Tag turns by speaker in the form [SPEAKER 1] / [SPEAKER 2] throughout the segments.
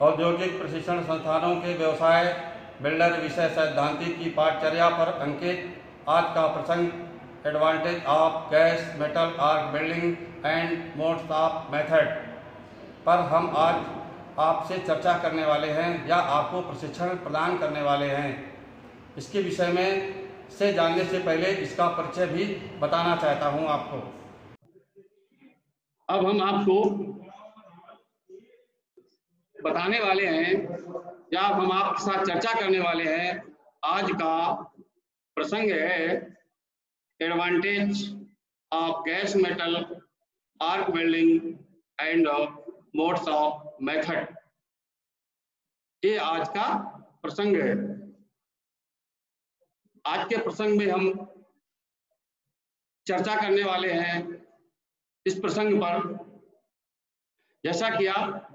[SPEAKER 1] औद्योगिक प्रशिक्षण संस्थानों के व्यवसाय, बिल्डर विषय सैद्धांतिक की पाठचर्या पर अंकित। आज का प्रसंग advantage of gas metal arc welding and modes of method पर हम आज आपसे चर्चा करने वाले हैं या आपको प्रशिक्षण प्रदान करने वाले हैं। इसके विषय में से जानने से पहले इसका परिचय भी बताना चाहता हूँ आपको।
[SPEAKER 2] अब हम आपको बताने वाले हैं, या हम आपके साथ चर्चा करने वाले हैं, आज का प्रसंग है advantage of gas metal arc welding and modes of method ये आज का प्रसंग है। आज के प्रसंग में हम चर्चा करने वाले हैं इस प्रसंग पर। जैसा कि आप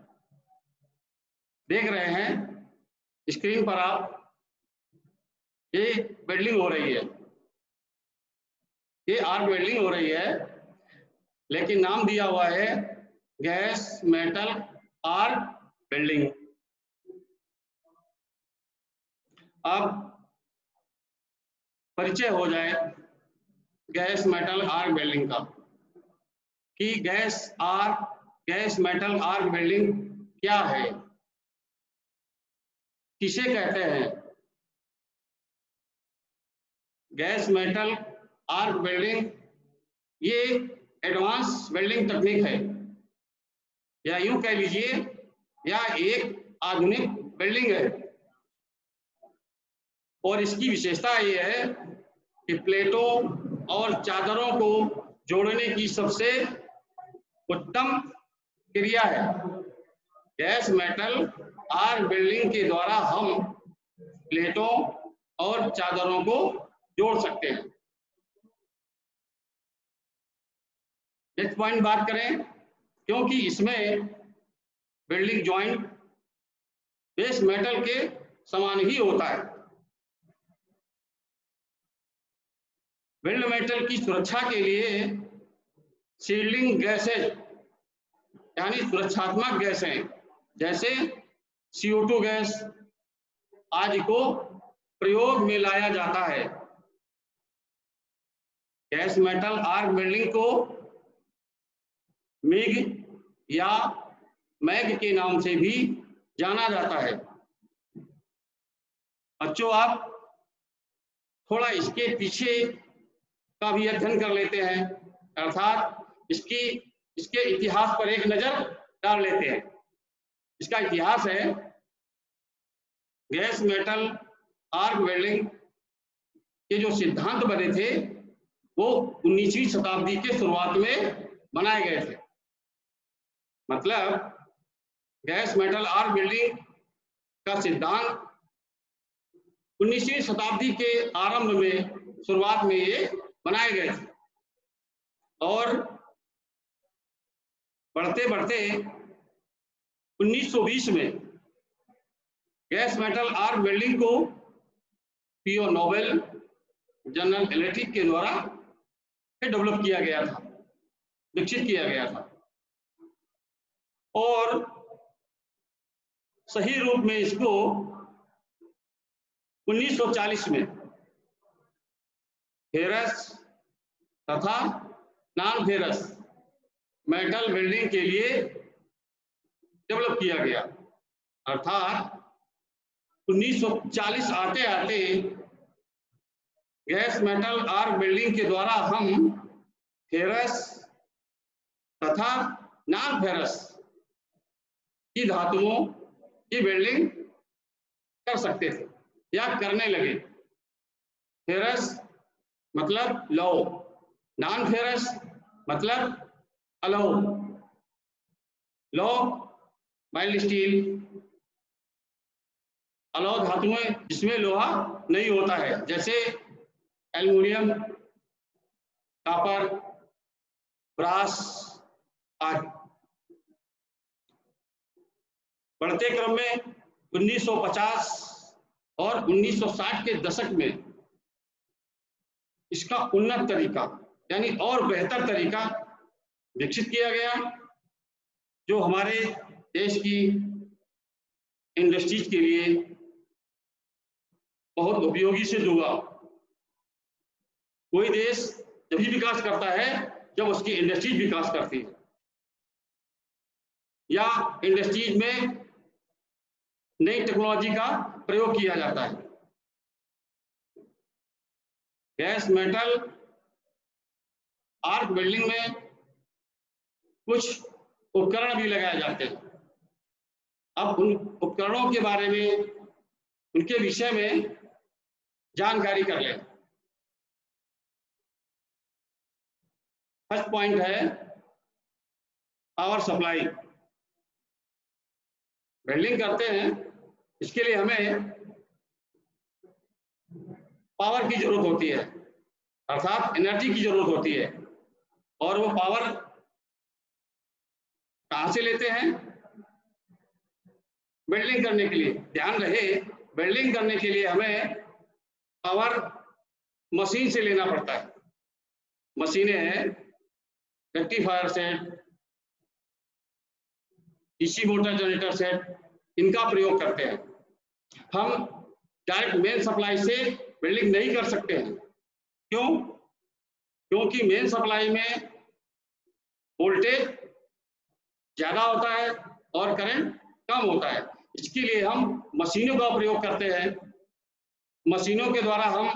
[SPEAKER 2] देख रहे हैं स्क्रीन पर आप, ये वेल्डिंग हो रही है। ये आर्क वेल्डिंग हो रही है, लेकिन नाम दिया हुआ है, गैस मेटल आर्क वेल्डिंग अब परिचय हो जाए गैस मेटल आर्क वेल्डिंग का, कि gas arc gas metal arc welding क्या है? किसे कहते हैं? गैस, मेटल, आर्क वेल्डिंग, ये एडवांस वेल्डिंग तकनीक है। या यूँ कह लीजिए, या एक आधुनिक वेल्डिंग है। और इसकी विशेषता ये है कि प्लेटों और चादरों को जोड़ने की सबसे उत्तम क्रिया है। गैस, मेटल आर बिल्डिंग के द्वारा हम प्लेटों और चादरों को जोड़ सकते हैं। नेक्स्ट पॉइंट बात करें, क्योंकि इसमें बिल्डिंग जॉइंट बेस मेटल के समान ही होता है। बिल्ड मेटल की सुरक्षा के लिए सील्डिंग गैसेज यानी सुरक्षात्मक गैसें जैसे CO2 गैस आदि को प्रयोग में लाया जाता है। गैस मेटल आर्क बिल्डिंग को मिग या मैग के नाम से भी जाना जाता है। बच्चों, आप थोड़ा इसके पीछे का भी अध्ययन कर लेते हैं, अर्थात इसकी, इसके इतिहास पर एक नज़र डाल लेते हैं। इसका इतिहास है गैस मेटल, आर्क वेल्डिंग के जो सिद्धांत बने थे, वो 19वीं शताब्दी के शुरुआत में बनाए गए थे। मतलब गैस मेटल, आर्क वेल्डिंग का सिद्धांत 19वीं शताब्दी के आरंभ में, शुरुआत में ये बनाए गए थे। और बढ़ते बढ़ते 1920 में गैस मेटल आर्क वेल्डिंग को P O Nobel General Electric के द्वारा डेवलप किया गया था, विकसित किया गया था। और सही रूप में इसको 1940 में फेरस तथा नॉन फेरस मेटल वेल्डिंग के लिए डेवलप किया गया। अर्थात 1940 आते आते गैस मेटल आर बिल्डिंग के द्वारा हम फेरस तथा नॉन फेरस की धातुओं की वेल्डिंग कर सकते थे या करने लगे। फेरस मतलब लो नॉन फेरस मतलब अलो लो माइल्ड स्टील अलो धातुएँ जिसमें लोहा नहीं होता है, जैसे एल्युमिनियम, कापर, ब्रास आदि। बढ़ते क्रम में 1950 और 1960 के दशक में इसका उन्नत तरीका, यानी और बेहतर तरीका विकसित किया गया, जो हमारे देश की इंडस्ट्रीज़ के लिए बहुत उपयोगी सिद्ध हुआ कोई देश तभी विकास करता है, जब उसकी इंडस्ट्रीज़ विकास करती है। या इंडस्ट्रीज़ में नई टेक्नोलॉजी का प्रयोग किया जाता है। गैस, मेटल, आर्क बिल्डिंग में कुछ उपकरण भी लगाए जाते हैं। अब उन उपकरणों के बारे में, उनके विषय में जानकारी कर लें। फ़र्स्ट पॉइंट है पावर सप्लाई वेल्डिंग करते हैं, इसके लिए हमें पावर की ज़रूरत होती है। अर्थात एनर्जी की ज़रूरत होती है। और वो पावर कहाँ से लेते हैं? वेल्डिंग करने के लिए। ध्यान रहे वेल्डिंग करने के लिए हमें पावर मशीन से लेना पड़ता है। मशीनें हैं rectifier set DC motor generator set इनका प्रयोग करते हैं। हम डायरेक्ट मेन सप्लाई से वेल्डिंग नहीं कर सकते हैं। क्यों? क्योंकि मेन सप्लाई में वोल्टेज ज़्यादा होता है और करंट कम होता है। इसके लिए हम मशीनों का प्रयोग करते हैं। मशीनों के द्वारा हम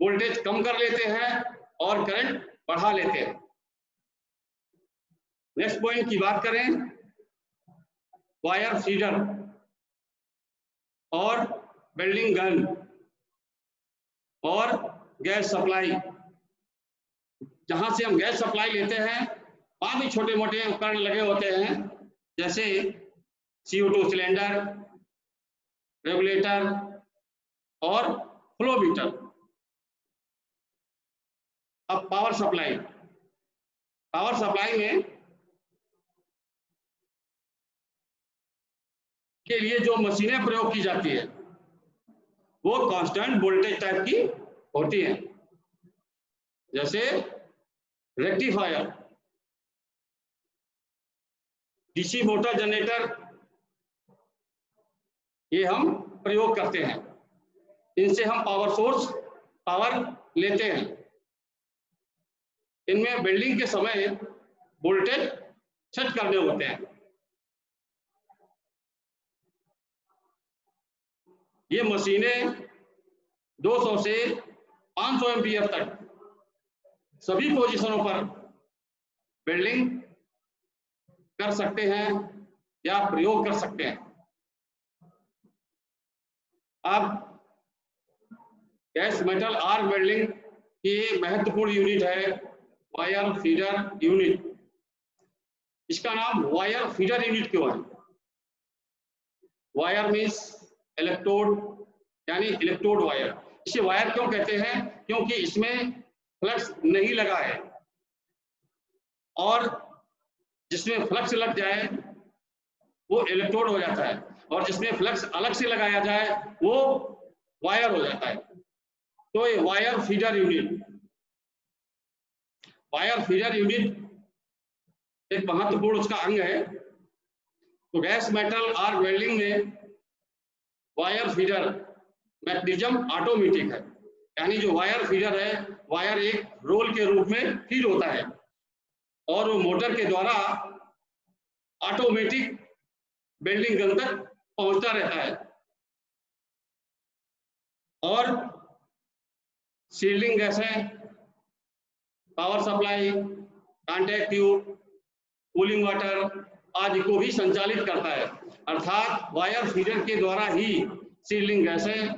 [SPEAKER 2] वोल्टेज कम कर लेते हैं और करंट बढ़ा लेते हैं। नेक्स्ट पॉइंट की बात करें वायर फीडर और वेल्डिंग गन और गैस सप्लाई जहाँ से हम गैस सप्लाई लेते हैं, वहाँ भी छोटे मोटे उपकरण लगे होते हैं, जैसे CO2 सिलेंडर रेगुलेटर और फ्लो मीटर अब पावर सप्लाई पावर सप्लाई में के लिए जो मशीनें प्रयोग की जाती है, वो कांस्टेंट वोल्टेज टाइप की होती हैं। जैसे रेक्टिफायर डीसी मोटर जनरेटर ये हम प्रयोग करते हैं। इनसे हम पावर सोर्स पावर लेते हैं। इनमें बिल्डिंग के समय वोल्टेज सेट करने होते हैं। ये मशीनें 200 से 500 एम्पियर तक, सभी पोजीशनों पर बिल्डिंग कर सकते हैं या प्रयोग कर सकते हैं। अब गैस मेटल आर्क वेल्डिंग की महत्वपूर्ण यूनिट है वायर फीडर यूनिट। इसका नाम वायर फीडर यूनिट क्यों है? वायर मीन्स इलेक्ट्रोड, यानी इलेक्ट्रोड वायर। इसे वायर क्यों कहते हैं? क्योंकि इसमें फ्लक्स नहीं लगा है। और जिसमें फ्लक्स लग जाए, वो इलेक्ट्रोड हो जाता है। और जिसमें फ्लक्स अलग से लगाया जाए, वो वायर हो जाता है। तो ये wire feeder unit wire feeder unit एक महत्वपूर्ण उसका अंग है। तो गैस मेटल आर वेल्डिंग में वायर फीडर मैकेनिज्म ऑटोमेटिक है। यानी जो वायर फीडर है वायर एक रोल के रूप में फ़ीड होता है। और वो मोटर के द्वारा ऑटोमेटिक बिल्डिंग गन तक पहुँचता रहता है। और सील्डिंग गैसें power supply contact tube cooling water आदि को भी संचालित करता है। अर्थात वायर फीडर के द्वारा ही सीलिंग गैसें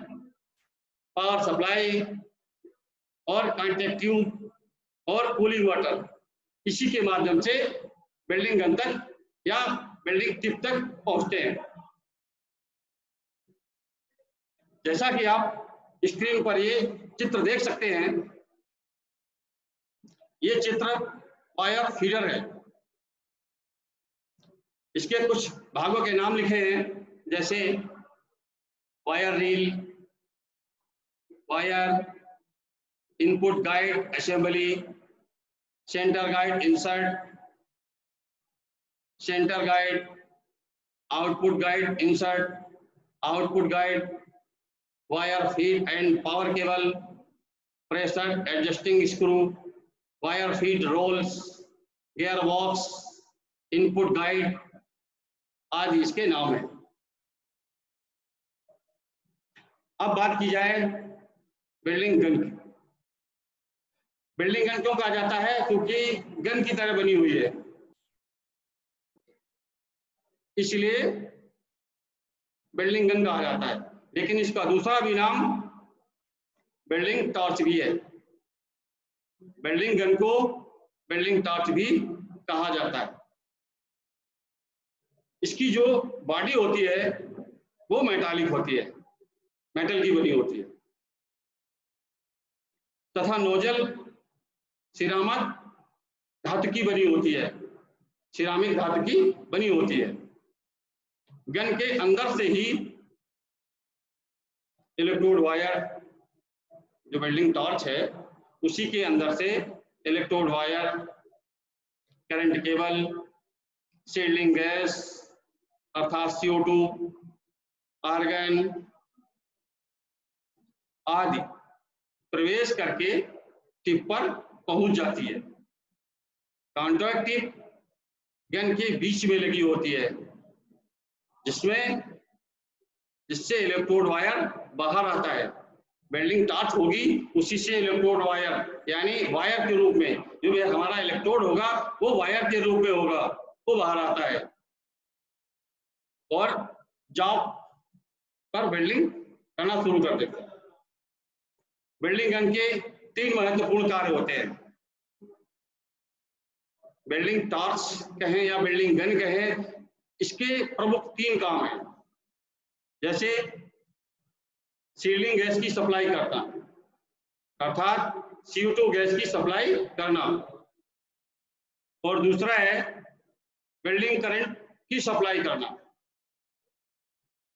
[SPEAKER 2] पावर सप्लाई और कॉन्टेक्ट ट्यूब और कूलिंग वाटर इसी के माध्यम से बिल्डिंग गन तक या बिल्डिंग टिप तक पहुँचते हैं। जैसा कि आप स्क्रीन पर ये चित्र देख सकते हैं। ये चित्र वायर फीडर है। इसके कुछ भागों के नाम लिखे हैं जैसे wire reel wire input guide assembly centre guide insert centre guide output guide insert output guide wire feed and power cable, pressure adjusting screw, wire feed rolls, gearbox, input guide आदि इसके नाम है। अब बात की जाए बिल्डिंग गन की। Welding gun क्यों कहा जाता है? क्योंकि गन की तरह बनी हुई है। इसलिए बिल्डिंग गन कहा जाता है। लेकिन इसका दूसरा भी नाम बिल्डिंग टॉर्च भी है। बिल्डिंग गन को बिल्डिंग टॉर्च भी कहा जाता है। इसकी जो बॉडी होती है, वो मेटालिक होती है। मेटल की बनी होती है। तथा नोजल सिरामक धातु की बनी होती है। सिरामिक धातु की बनी होती है। गन के अंदर से ही इलेक्ट्रोड वायर जो वेल्डिंग टॉर्च है, उसी के अंदर से electrode wire, current cable shielding gas, अर्थात सीओ टू आर्गन आदि प्रवेश करके टिप पर पहुँच जाती है। कॉन्ट्रैक्ट टिप गन के बीच में लगी होती है, जिसमें, जिससे इलेक्ट्रोड वायर बाहर आता है। वेल्डिंग टार्च होगी, उसी से इलेक्ट्रोड वायर यानी वायर के रूप में, जो भी हमारा इलेक्ट्रोड होगा, वो वायर के रूप में होगा, वो बाहर आता है। और जॉब पर वेल्डिंग करना शुरू कर देते हैं। वेल्डिंग गन के तीन महत्वपूर्ण कार्य होते हैं। वेल्डिंग टॉर्च कहें या वेल्डिंग गन कहें, इसके प्रमुख तीन काम हैं। जैसे सीलिंग गैस की सप्लाई करना। अर्थात CO2 गैस की सप्लाई करना। और दूसरा है वेल्डिंग करंट की सप्लाई करना।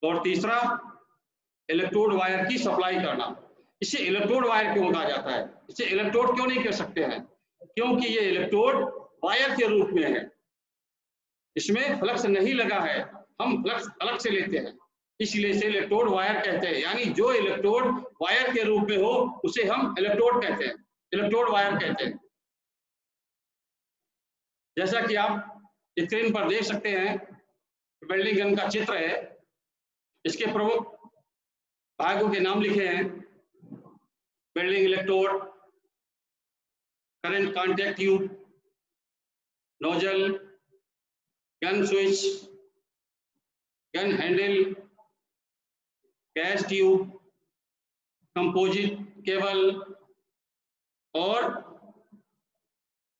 [SPEAKER 2] और तीसरा इलेक्ट्रोड वायर की सप्लाई करना। इसे इलेक्ट्रोड वायर क्यों कहा जाता है? इसे इलेक्ट्रोड क्यों नहीं कर सकते हैं? क्योंकि ये इलेक्ट्रोड वायर के रूप में है। इसमें फ्लक्स नहीं लगा है। हम फ्लक्स अलग से लेते हैं। इसलिए इसे इलेक्ट्रोड वायर कहते हैं। यानी जो इलेक्ट्रोड वायर के रूप में हो, उसे हम इलेक्ट्रोड कहते हैं। इलेक्ट्रोड वायर कहते हैं। जैसा कि आप स्क्रीन पर देख सकते हैं वेल्डिंग गन का चित्र है। इसके प्रमुख भागों के नाम लिखे हैं। Welding electrode current contact tube nozzle gun switch gun handle gas tube, composite cable और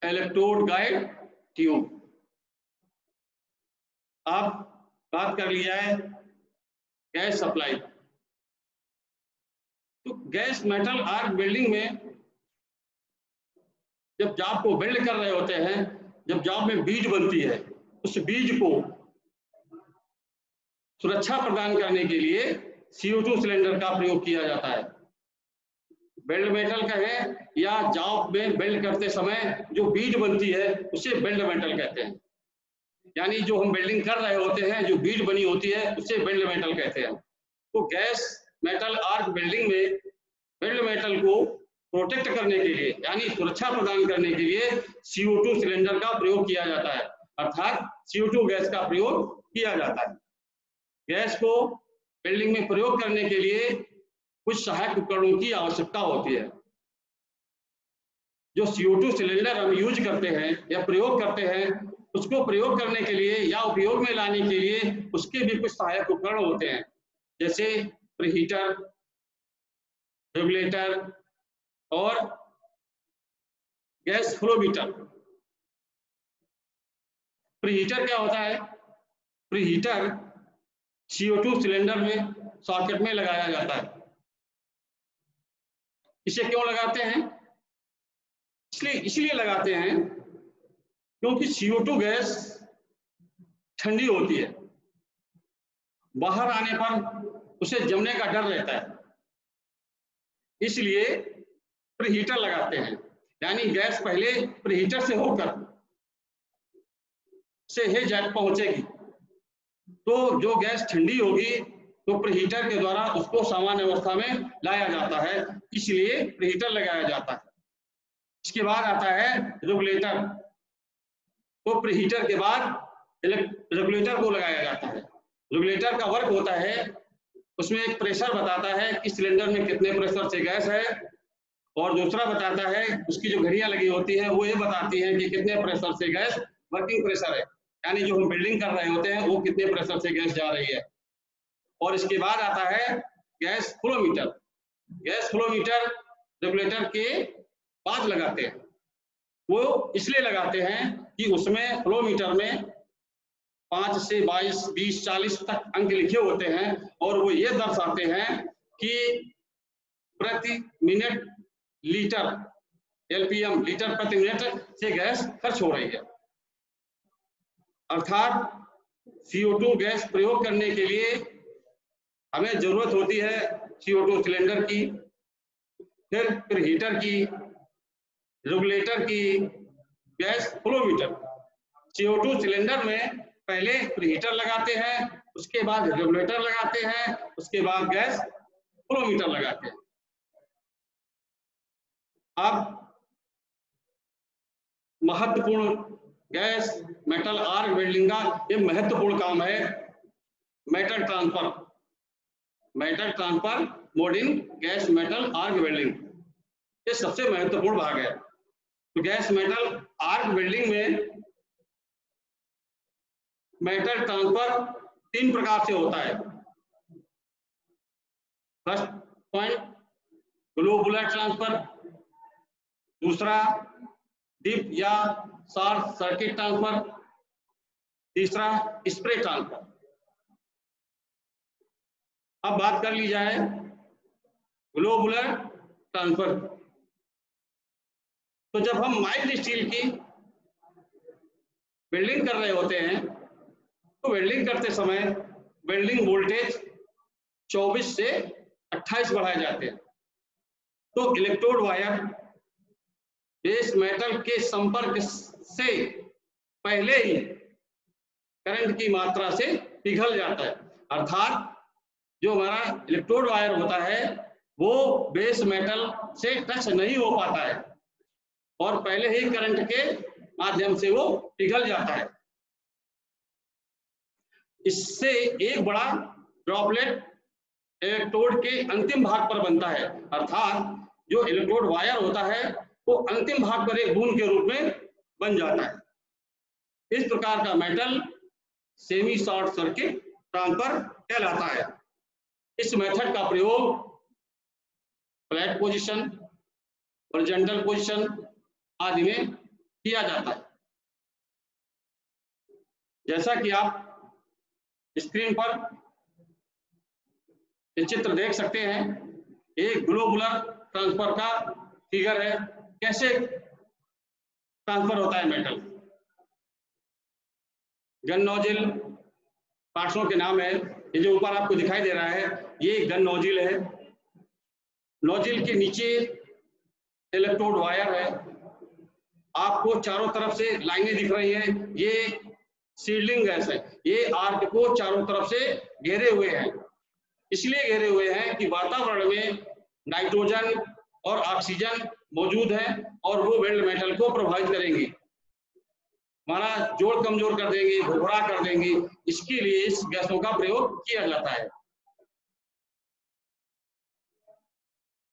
[SPEAKER 2] इलेक्ट्रोड गाइड ट्यूब। आप बात कर लिया है गैस सप्लाई। तो गैस मेटल आर्क बिल्डिंग में जब जॉब को बिल्ड कर रहे होते हैं, जब जॉब में बीज बनती है, उस बीज को सुरक्षा प्रदान करने के लिए CO2 सिलेंडर का प्रयोग किया जाता है। बेल्ट मेटल का है या जॉब में बेल्ट करते समय जो बीज बनती है, उसे बेल्ट मेटल कहते हैं। यानी जो हम बेल्डिंग कर रहे होते हैं, जो बीज बनी होती है, उसे बेल्ट मेटल कहते हैं। तो गैस मेटल आर्क बेल्डिंग में बेल्ट मेटल को प्रोटेक्ट करने के लिए, यानी सुरक्षा प्रदान करने के लिए CO2 सिलेंडर का प्रयोग किया जाता है। अर्थात CO2 गैस का प्रयोग किया जाता है। गैस को बिल्डिंग में प्रयोग करने के लिए कुछ सहायक उपकरणों की आवश्यकता होती है। जो CO2 सिलेंडर हम यूज़ करते हैं या प्रयोग करते हैं, उसको प्रयोग करने के लिए या उपयोग में लाने के लिए उसके भी कुछ सहायक उपकरण होते हैं। जैसे प्रीहीटर रेगुलेटर और गैस फ्लोमीटर प्रीहीटर क्या होता है? प्रीहीटर CO2 सिलेंडर में सॉकेट में लगाया जाता है। इसे क्यों लगाते हैं? इसलिए इसलिए लगाते हैं क्योंकि CO2 गैस ठंडी होती है। बाहर आने पर उसे जमने का डर रहता है। इसलिए प्रीहीटर लगाते हैं। यानी गैस पहले प्रीहीटर से होकर से हे जैक पहुंचेगी। तो जो गैस ठंडी होगी तो प्रीहीटर के द्वारा उसको सामान्य अवस्था में लाया जाता है। इसलिए प्रीहीटर लगाया जाता है। इसके बाद आता है रेगुलेटर तो प्रीहीटर के बाद रेगुलेटर को लगाया जाता है। रेगुलेटर का वर्क होता है, उसमें एक प्रेशर बताता है कि सिलेंडर में कितने प्रेशर से गैस है। और दूसरा बताता है, उसकी जो घड़ियाँ लगी होती है, वो ये बताती है कि कितने प्रेशर से गैस वर्किंग प्रेशर है। यानी जो हम बिल्डिंग कर रहे होते हैं, वो कितने प्रेशर से गैस जा रही है। और इसके बाद आता है gas flowmeter gas flowmeter regulator के बाद लगाते हैं। वो इसलिए लगाते हैं कि उसमें फ्लोमीटर में पाँच से बाईस, बीस, चालीस तक अंक लिखे होते हैं और वो ये दर्शाते हैं कि प्रति मिनट लीटर एलपीएम लीटर प्रति मिनट से गैस खर्च हो रही है। अर्थात CO2 गैस प्रयोग करने के लिए हमें ज़रूरत होती है CO2 सिलेंडर की, फिर फिर हीटर की रेगुलेटर की, गैस फ्लोमीटर CO2 सिलेंडर में पहले प्रीहीटर लगाते हैं, उसके बाद रेगुलेटर लगाते हैं, उसके बाद गैस फ्लोमीटर लगाते हैं। अब महत्वपूर्ण गैस, मेटल आर्क वेल्डिंग का ये महत्वपूर्ण काम है। Metal transfer metal transfer moding gas metal arc welding. ये सबसे महत्वपूर्ण भाग है। तो गैस मेटल आर्क वेल्डिंग में मेटल ट्रांसफ़र तीन प्रकार से होता है। फ़र्स्ट पॉइंट ग्लोबुलर ट्रांसफ़र दूसरा डिप या शॉर्ट सर्किट ट्रांसफ़र तीसरा स्प्रे ट्रांसफ़र अब बात कर ली जाए ग्लोबुलर ट्रांसफ़र तो जब हम माइल्ड स्टील की वेल्डिंग कर रहे होते हैं तो वेल्डिंग करते समय वेल्डिंग वोल्टेज 24 से 28 बढ़ाए जाते हैं। तो इलेक्ट्रोड वायर बेस मेटल के संपर्क से पहले ही करंट की मात्रा से पिघल जाता है। अर्थात जो हमारा इलेक्ट्रोड वायर होता है, वो बेस मेटल से टच नहीं हो पाता है और पहले ही करंट के माध्यम से वो पिघल जाता है। इससे एक बड़ा ड्रॉपलेट इलेक्ट्रोड के अंतिम भाग पर बनता है। अर्थात जो इलेक्ट्रोड वायर होता है, वो अंतिम भाग पर एक बूंद के रूप में बन जाता है। इस प्रकार का metal semi short circuit transfer कहलाता है। इस मेथड का प्रयोग फ्लैट पोजीशन हॉरिजॉन्टल पोजीशन आदि में किया जाता है। जैसा कि आप स्क्रीन पर चित्र देख सकते हैं, एक ग्लोबुलर ट्रांसफ़र का फिगर है। कैसे ट्रांसफ़र होता है मेटल गन नोजिल पार्ट्सों के नाम है। ये जो ऊपर आपको दिखाई दे रहा है, ये गन नोजिल है। नोजिल के नीचे इलेक्ट्रोड वायर है। आपको चारों तरफ़ से लाइनें दिख रही हैं। ये सीडलिंग गैस है ये आर्क को चारों तरफ़ से घेरे हुए हैं। इसलिए घेरे हुए हैं कि वातावरण में नाइट्रोजन और ऑक्सीजन मौजूद है और वो वेल्ड मेटल को प्रभावित करेंगी। माना जोड़ कमज़ोर कर देंगे भुभरा कर देंगे, इसके लिए इस गैसों का प्रयोग किया जाता है।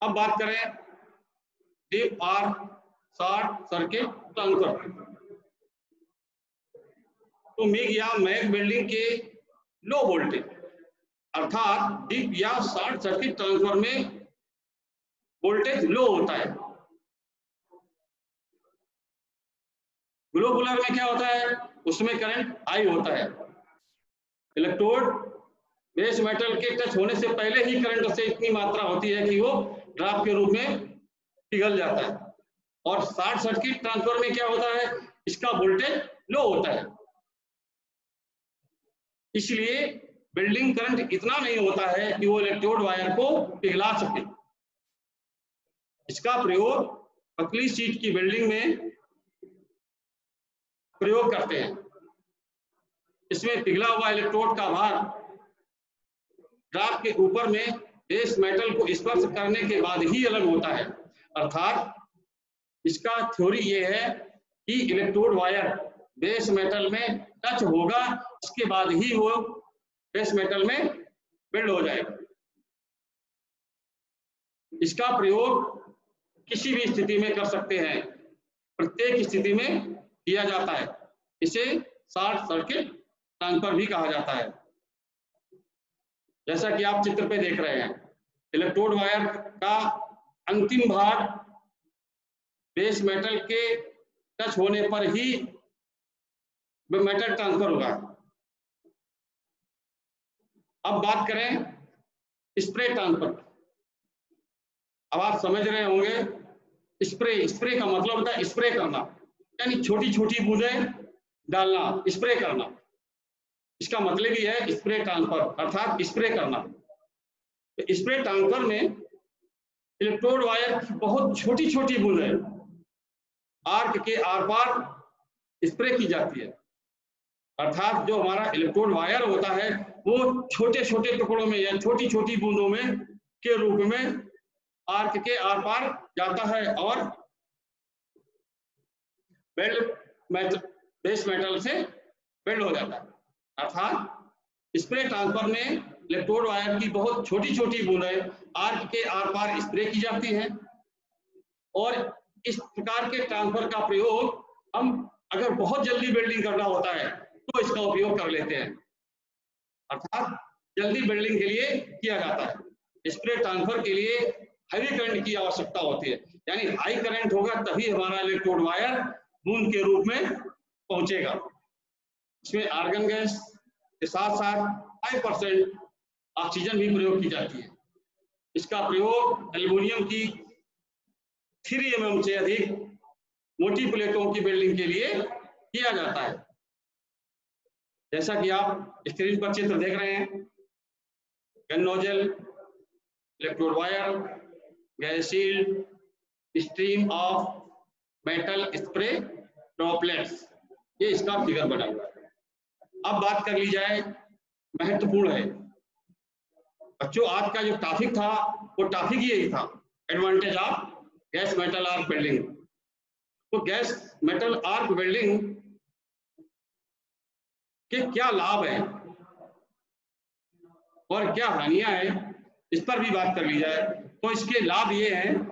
[SPEAKER 2] अब बात करें dip or short circuit transfer तो मिग या मैग बिल्डिंग के लो वोल्टेज, अर्थात डीप या शॉर्ट सर्किट ट्रांसफ़र में वोल्टेज लो होता है। ग्लोबुलर में क्या होता है? उसमें करंट हाई होता है। इलेक्ट्रोड बेस मेटल के टच होने से पहले ही करंट से इतनी मात्रा होती है कि वो ड्राप के रूप में पिघल जाता है। और शॉर्ट सर्किट ट्रांसफ़र में क्या होता है? इसका वोल्टेज लो होता है। इसलिए बिल्डिंग करंट इतना नहीं होता है कि वो इलेक्ट्रोड वायर को पिघला सके। इसका प्रयोग पतली सीट की बिल्डिंग में प्रयोग करते हैं। इसमें पिघला हुआ इलेक्ट्रोड का भार ड्राफ्ट के ऊपर में बेस मेटल को स्पर्श करने के बाद ही अलग होता है। अर्थात इसका थ्योरी ये है कि इलेक्ट्रोड वायर बेस मेटल में टच होगा, इसके बाद ही वो बेस मेटल में बिल्ड हो जाएगा। इसका प्रयोग किसी भी स्थिति में कर सकते हैं। प्रत्येक स्थिति में किया जाता है। इसे शॉर्ट सर्किट ट्रांसफ़र भी कहा जाता है। जैसा कि आप चित्र पे देख रहे हैं, इलेक्ट्रोड वायर का अंतिम भाग बेस मेटल के टच होने पर ही मेटल ट्रांसफ़र होगा। अब बात करें स्प्रे ट्रांसफ़र अब आप समझ रहे होंगे, स्प्रे स्प्रे का मतलब होता है स्प्रे करना। यानी छोटी छोटी बूंदें डालना स्प्रे करना। इसका मतलब ही है स्प्रे ट्रांसफ़र अर्थात स्प्रे करना। तो स्प्रे ट्रांसफ़र में इलेक्ट्रोड वायर की बहुत छोटी छोटी बूंदें आर्क के आर पार स्प्रे की जाती है। अर्थात जो हमारा इलेक्ट्रोड वायर होता है, वो छोटे छोटे टुकड़ों में या छोटी छोटी बूंदों में के रूप में आर्क के आर पार जाता है और मेटल बेस मेटल से बेल्ट हो जाता है। अर्थात स्प्रे ट्रांसफ़र में इलेक्ट्रोड वायर की बहुत छोटी छोटी बूंदें आर्क के आर पार स्प्रे की जाती हैं। और इस प्रकार के ट्रांसफ़र का प्रयोग हम अगर बहुत जल्दी बिल्डिंग करना होता है तो इसका उपयोग कर लेते हैं। अर्थात जल्दी बिल्डिंग के लिए किया जाता है। स्प्रे ट्रांसफ़र के लिए हैवी करंट की आवश्यकता होती है। यानी हाई करंट होगा तभी हमारा इलेक्ट्रोड वायर बूंद के रूप में पहुंचेगा। इसमें आर्गन गैस के साथ साथ फाइव परसेंट ऑक्सीजन भी प्रयोग की जाती है। इसका प्रयोग एल्यूमिनियम की थ्री एम mm से अधिक मोटी प्लेटों की बिल्डिंग के लिए किया जाता है। जैसा कि आप स्क्रीन पर चित्र देख रहे हैं, gun nozzle electrode wire gas shield stream of metal spray droplets, ये इसका फिगर बना हुआ है। अब बात कर ली जाए, महत्वपूर्ण है। बच्चों, आज का जो टॉपिक था, वो टॉपिक यही था। Advantage of gas metal arc welding तो गैस मेटल आर्क बिल्डिंग के क्या लाभ है? और क्या हानियाँ हैं? इस पर भी बात कर ली जाए। तो इसके लाभ ये हैं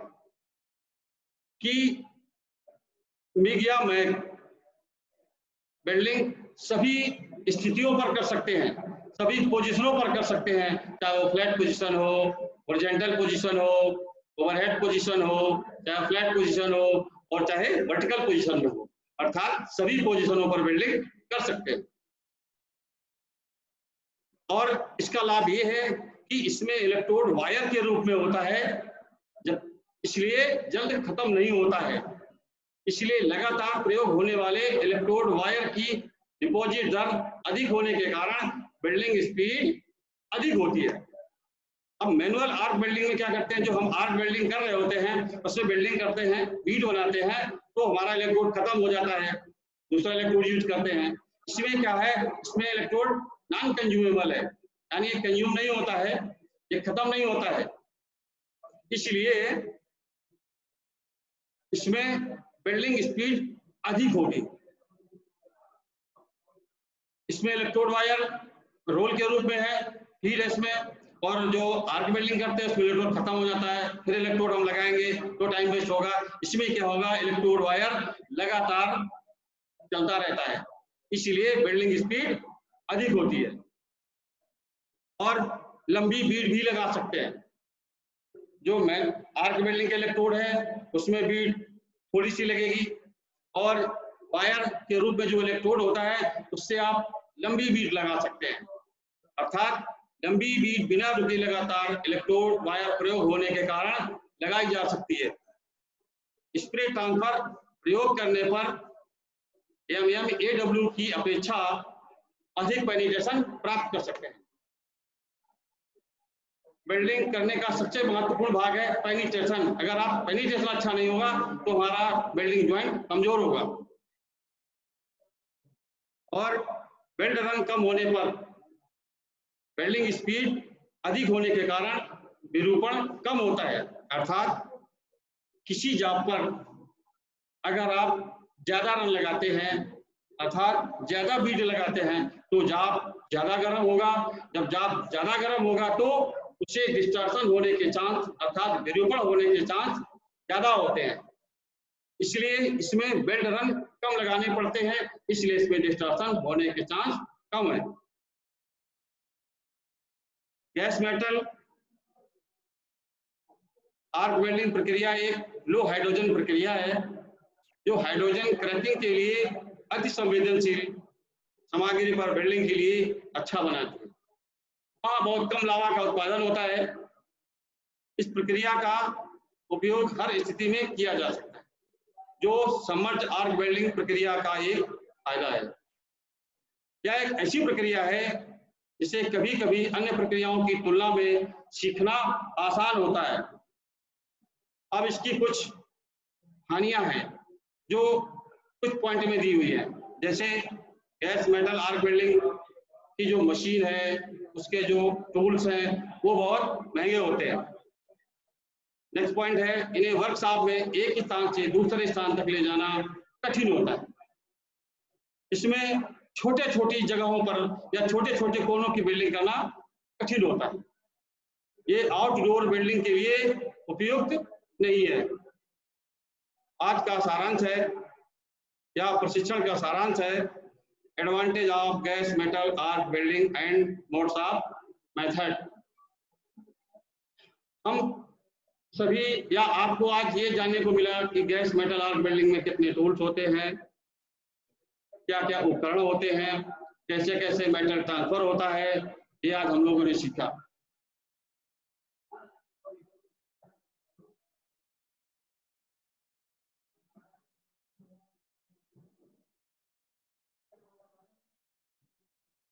[SPEAKER 2] कि मिग या मैग बिल्डिंग सभी स्थितियों पर कर सकते हैं, सभी पोजीशनों पर कर सकते हैं, चाहे वो फ्लैट पोजीशन हो ओरिजेंटल पोजीशन हो ओवरहेड पोजीशन हो, चाहे फ्लैट पोजीशन हो, और चाहे वर्टिकल पोजीशन में हो। अर्थात सभी पोजीशनों पर बिल्डिंग कर सकते हैं। और इसका लाभ ये है कि इसमें इलेक्ट्रोड वायर के रूप में होता है, जब इसलिए जल्द खत्म नहीं होता है। इसलिए लगातार प्रयोग होने वाले इलेक्ट्रोड वायर की डिपॉजिट दर अधिक होने के कारण बिल्डिंग स्पीड अधिक होती है। अब मैनुअल आर्क बिल्डिंग में क्या करते हैं? जो हम आर्क बिल्डिंग कर रहे होते हैं, उसमें बिल्डिंग करते हैं बीट बनाते हैं तो हमारा इलेक्ट्रोड खत्म हो जाता है। दूसरा इलेक्ट्रोड यूज़ करते हैं। इसमें क्या है? इसमें इलेक्ट्रोड नॉन कंज्यूमेबल है। यानी कंज्यूम नहीं होता है, ये खत्म नहीं होता है। इसलिए इसमें बिल्डिंग स्पीड अधिक होगी। इसमें इलेक्ट्रोड वायर रोल के रूप में है फिर इसमें, और जो आर्क बिल्डिंग करते हैं, उसमें इलेक्ट्रोड खत्म हो जाता है। फिर इलेक्ट्रोड हम लगाएँगे तो टाइम वेस्ट होगा। इसमें क्या होगा? इलेक्ट्रोड वायर लगातार चलता रहता है। इसलिए बिल्डिंग स्पीड अधिक होती है। और लंबी बीड भी लगा सकते हैं। जो मैं आर्क वेल्डिंग के इलेक्ट्रोड है, उसमें बीड थोड़ी सी लगेगी। और वायर के रूप में जो इलेक्ट्रोड होता है, उससे आप लंबी बीड लगा सकते हैं। अर्थात लंबी बीड बिना रुके लगातार इलेक्ट्रोड वायर प्रयोग होने के कारण लगाई जा सकती है। स्प्रे ट्रांसफ़र प्रयोग करने पर एम एम ए डब्ल्यू की अपेक्षा अधिक पेनिट्रेशन प्राप्त कर सकते हैं। बिल्डिंग करने का सबसे महत्वपूर्ण भाग है पेनिट्रेशन अगर आप पेनिट्रेशन अच्छा नहीं होगा तो हमारा बिल्डिंग ज्वाइंट कमज़ोर होगा। और बिल्ड रन कम होने पर बिल्डिंग स्पीड अधिक होने के कारण विरूपण कम होता है। अर्थात किसी जाप पर अगर आप ज़्यादा रन लगाते हैं, अर्थात ज़्यादा बीट लगाते हैं तो जाप ज़्यादा गर्म होगा। जब जाप ज़्यादा गर्म होगा तो उसे डिस्टर्शन होने के चांस अर्थात विरूपण होने के चांस ज़्यादा होते हैं। इसलिए इसमें बेल्ट रन कम लगाने पड़ते हैं, इसलिए इसमें डिस्टर्शन होने के चांस कम है। गैस मेटल आर्क वेल्डिंग प्रक्रिया एक लो हाइड्रोजन प्रक्रिया है, जो हाइड्रोजन क्रैकिंग के लिए अति संवेदनशील सामग्री पर वेल्डिंग के लिए अच्छा बनाती है। वहाँ बहुत कम लावा का उत्पादन होता है। इस प्रक्रिया का उपयोग हर स्थिति में किया जा सकता है, जो समर्थ आर्क वेल्डिंग प्रक्रिया का एक फ़ायदा है। यह एक ऐसी प्रक्रिया है, जिसे कभी कभी अन्य प्रक्रियाओं की तुलना में सीखना आसान होता है। अब इसकी कुछ हानियाँ हैं, जो कुछ पॉइंट में दी हुई है। जैसे गैस मेटल आर्क वेल्डिंग की जो मशीन है उसके जो टूल्स हैं, वो बहुत महँगे होते हैं। नेक्स्ट पॉइंट है, इन्हें वर्कशॉप में एक स्थान से दूसरे स्थान तक ले जाना कठिन होता है। इसमें छोटे छोटी जगहों पर या छोटे छोटे कोनों की बिल्डिंग करना कठिन होता है। ये आउटडोर बिल्डिंग के लिए उपयुक्त नहीं है। आज का सारांश है या प्रशिक्षण का सारांश है advantage of gas metal arc welding and modes of method हम सभी या आपको आज ये जानने को मिला कि गैस मेटल आर्क बिल्डिंग में कितने टूल्स होते हैं क्या क्या उपकरण होते हैं कैसे कैसे मेटल ट्रांसफ़र होता है, ये आज हम लोगों ने सीखा।